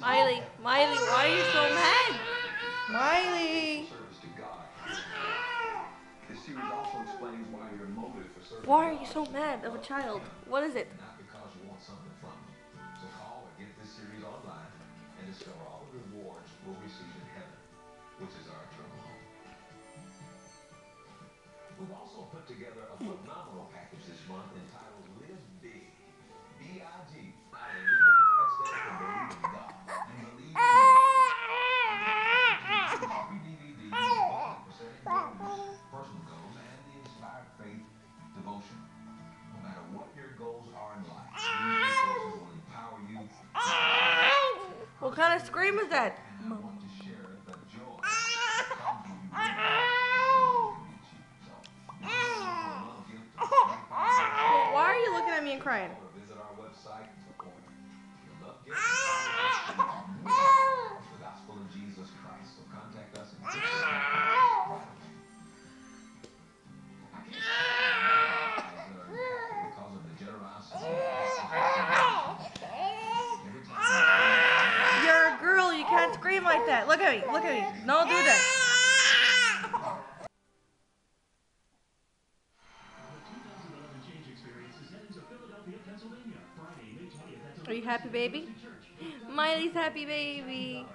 Miley, Miley, why are you so mad? Miley, service to God. This series also explains why your motive for serving why are you so mad of a child? What is it? not because you want something from them. So call or get this series online and discover all the rewards we'll receive in heaven, which is our eternal home. We've also put together a phenomenal package this month for kind of scream of that? why are you looking at me and crying? Can't like that. Look at me, look at me. Don't do that. Are you happy, baby? Miley's happy, baby.